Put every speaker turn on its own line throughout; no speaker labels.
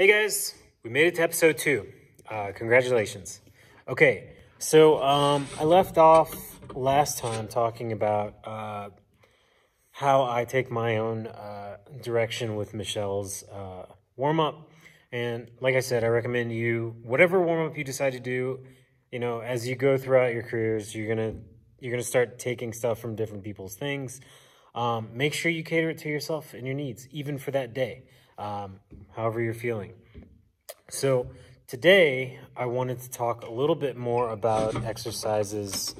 Hey guys, we made it to episode two. Uh, congratulations. Okay, so um, I left off last time talking about uh, how I take my own uh, direction with Michelle's uh, warm up. And like I said, I recommend you, whatever warm up you decide to do, you know, as you go throughout your careers, you're gonna you're gonna start taking stuff from different people's things. Um, make sure you cater it to yourself and your needs, even for that day, um, however you're feeling. So today I wanted to talk a little bit more about exercises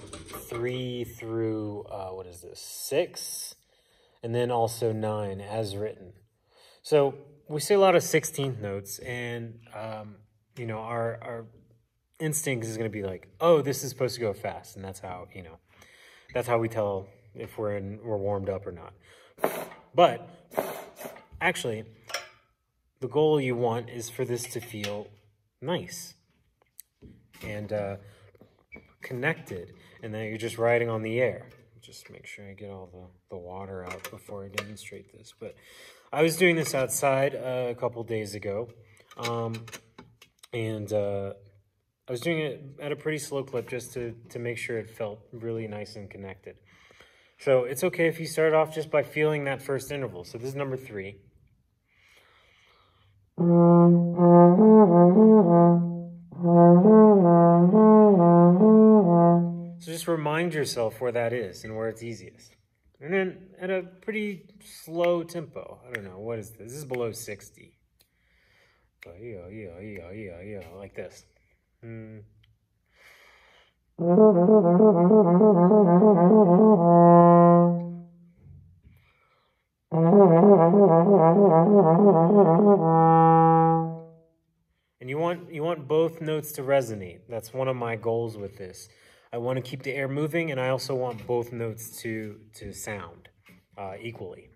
three through, uh, what is this, six, and then also nine as written. So we see a lot of 16th notes and, um, you know, our, our instinct is going to be like, oh, this is supposed to go fast. And that's how, you know, that's how we tell if we're in, we're warmed up or not. But actually, the goal you want is for this to feel nice and uh, connected, and that you're just riding on the air. Just make sure I get all the, the water out before I demonstrate this. But I was doing this outside uh, a couple days ago, um, and uh, I was doing it at a pretty slow clip just to, to make sure it felt really nice and connected. So it's okay if you start off just by feeling that first interval. So this is number three. So just remind yourself where that is and where it's easiest. And then at a pretty slow tempo. I don't know, what is this? This is below 60. yeah, yeah, yeah, yeah, yeah, like this. Mm. And you want you want both notes to resonate. That's one of my goals with this. I want to keep the air moving, and I also want both notes to to sound uh, equally.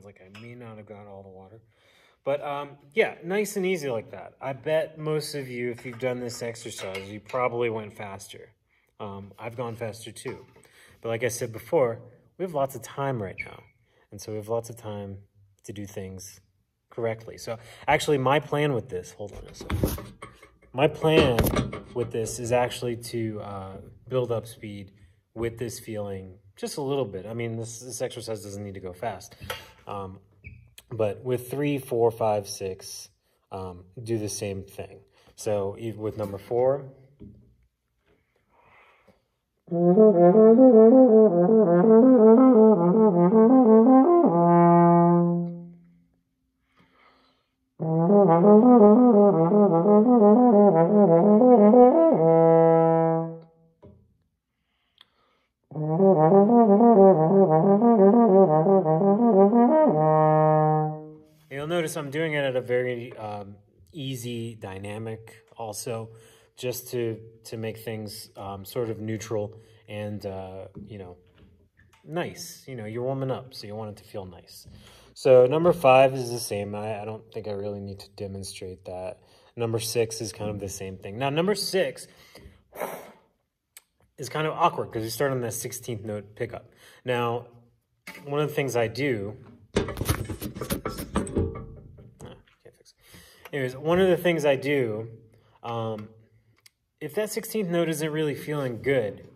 Sounds like I may not have got all the water. But um, yeah, nice and easy like that. I bet most of you, if you've done this exercise, you probably went faster. Um, I've gone faster too. But like I said before, we have lots of time right now. And so we have lots of time to do things correctly. So actually my plan with this, hold on a second. My plan with this is actually to uh, build up speed with this feeling just a little bit. I mean, this, this exercise doesn't need to go fast. Um, but with three, four, five, six, um, do the same thing. So with number four, You'll I'm doing it at a very um, easy dynamic also just to to make things um, sort of neutral and uh, you know nice. You know you're warming up so you want it to feel nice. So number five is the same. I, I don't think I really need to demonstrate that. Number six is kind of the same thing. Now number six is kind of awkward because we start on that 16th note pickup. Now one of the things I do Anyways, one of the things I do, um, if that 16th note isn't really feeling good,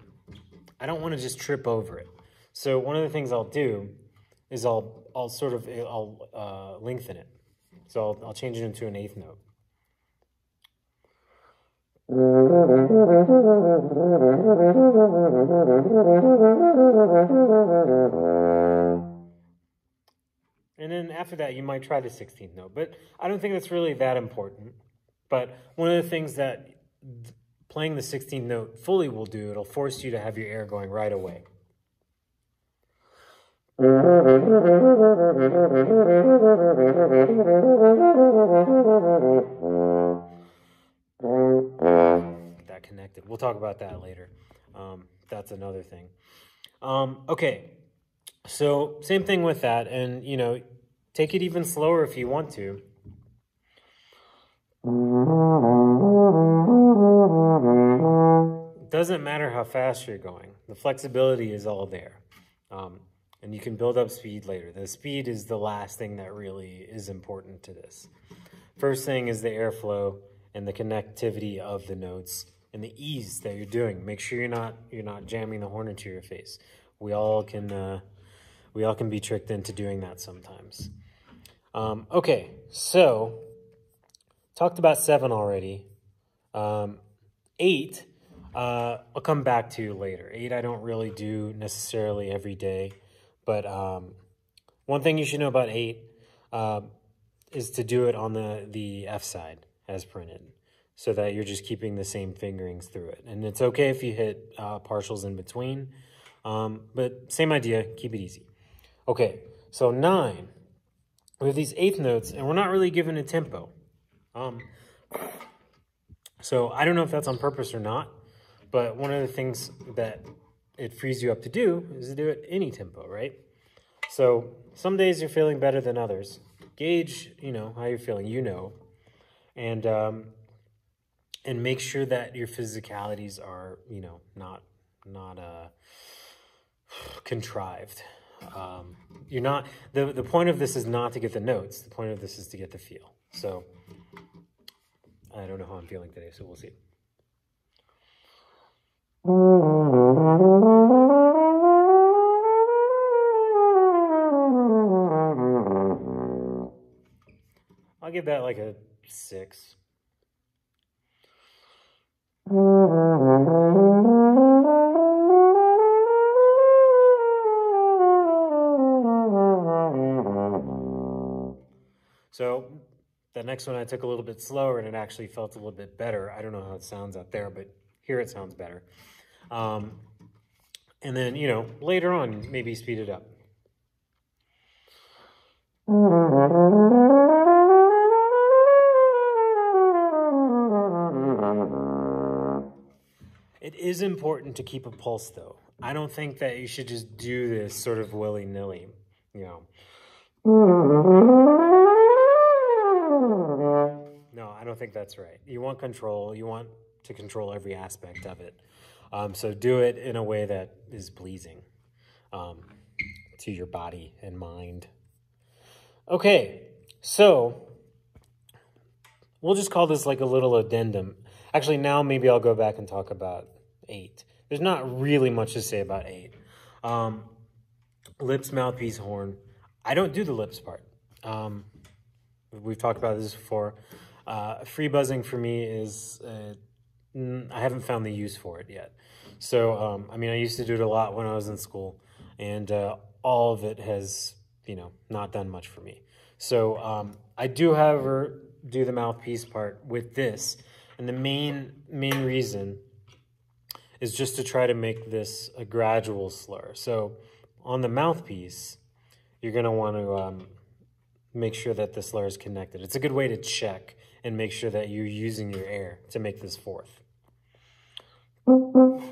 I don't want to just trip over it. So one of the things I'll do is I'll, I'll sort of, I'll uh, lengthen it. So I'll, I'll change it into an eighth note. And then after that, you might try the 16th note. But I don't think that's really that important. But one of the things that playing the 16th note fully will do, it'll force you to have your air going right away. That connected. We'll talk about that later. Um, that's another thing. Um, okay, so same thing with that, and you know, take it even slower if you want to. Doesn't matter how fast you're going. The flexibility is all there. Um, and you can build up speed later. The speed is the last thing that really is important to this. First thing is the airflow and the connectivity of the notes and the ease that you're doing. Make sure you're not you're not jamming the horn into your face. We all can uh, we all can be tricked into doing that sometimes. Um, okay, so talked about seven already. Um, eight, uh, I'll come back to later. Eight, I don't really do necessarily every day, but um, one thing you should know about eight uh, is to do it on the the F side as printed, so that you're just keeping the same fingerings through it. And it's okay if you hit uh, partials in between, um, but same idea. Keep it easy. Okay, so nine. We have these eighth notes, and we're not really given a tempo. Um, so I don't know if that's on purpose or not, but one of the things that it frees you up to do is to do it any tempo, right? So some days you're feeling better than others. Gauge, you know, how you're feeling, you know, and um, and make sure that your physicalities are, you know, not not uh, contrived. Um, you're not the the point of this is not to get the notes. The point of this is to get the feel. So I don't know how I'm feeling today, so we'll see. I'll give that like a six. The next one I took a little bit slower and it actually felt a little bit better. I don't know how it sounds out there, but here it sounds better. Um, and then, you know, later on, maybe speed it up. It is important to keep a pulse, though. I don't think that you should just do this sort of willy-nilly, you know. I don't think that's right. You want control. You want to control every aspect of it. Um, so do it in a way that is pleasing um, to your body and mind. Okay, so we'll just call this like a little addendum. Actually, now maybe I'll go back and talk about eight. There's not really much to say about eight. Um, lips, mouthpiece, horn. I don't do the lips part. Um, we've talked about this before. Uh, free buzzing for me is, uh, I haven't found the use for it yet. So, um, I mean, I used to do it a lot when I was in school, and uh, all of it has, you know, not done much for me. So, um, I do, however, do the mouthpiece part with this, and the main main reason is just to try to make this a gradual slur. So, on the mouthpiece, you're going to want to um, make sure that the slur is connected. It's a good way to check and make sure that you're using your air to make this fourth. Mm-hmm.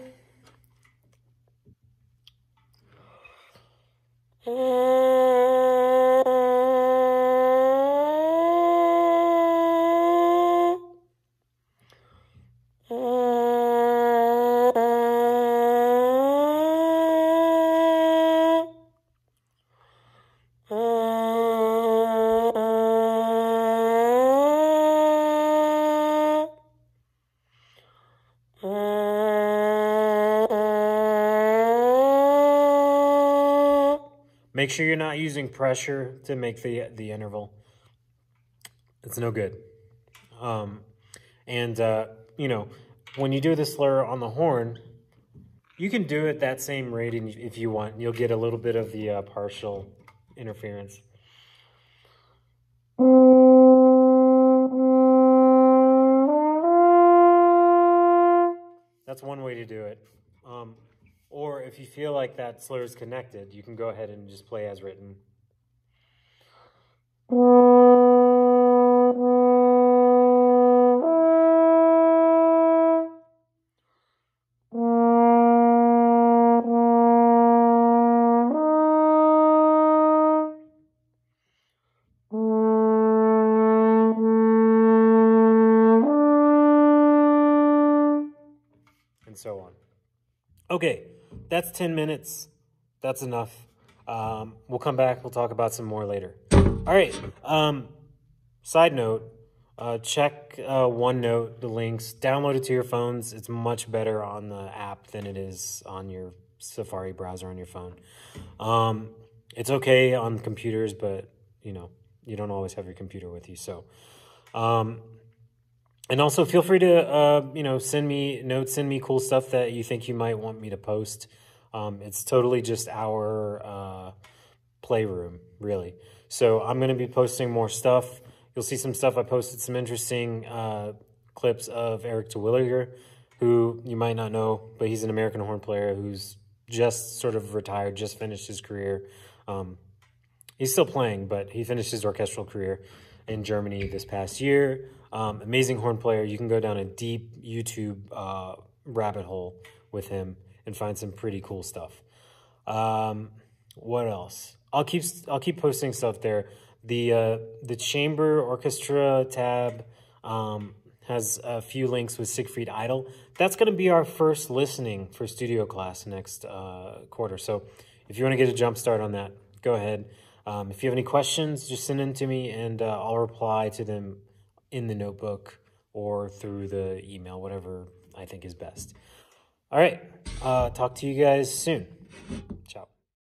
Make sure you're not using pressure to make the, the interval. It's no good. Um, and, uh, you know, when you do the slur on the horn, you can do it that same rate if you want. You'll get a little bit of the uh, partial interference. That's one way to do it. Um, or if you feel like that slur is connected, you can go ahead and just play as written. Okay, that's 10 minutes. That's enough. Um, we'll come back. We'll talk about some more later. All right. Um, side note uh, check uh, OneNote, the links, download it to your phones. It's much better on the app than it is on your Safari browser on your phone. Um, it's okay on computers, but you know, you don't always have your computer with you. So, um, and also feel free to, uh, you know, send me notes, send me cool stuff that you think you might want me to post. Um, it's totally just our uh, playroom, really. So I'm going to be posting more stuff. You'll see some stuff. I posted some interesting uh, clips of Eric Terwilliger, who you might not know, but he's an American horn player who's just sort of retired, just finished his career. Um, he's still playing, but he finished his orchestral career in Germany this past year. Um, amazing horn player. You can go down a deep YouTube uh, rabbit hole with him and find some pretty cool stuff. Um, what else? I'll keep I'll keep posting stuff there. The uh, the chamber orchestra tab um, has a few links with Siegfried Idyll. That's going to be our first listening for studio class next uh, quarter. So if you want to get a jump start on that, go ahead. Um, if you have any questions, just send them to me and uh, I'll reply to them in the notebook or through the email, whatever I think is best. All right. Uh, talk to you guys soon. Ciao.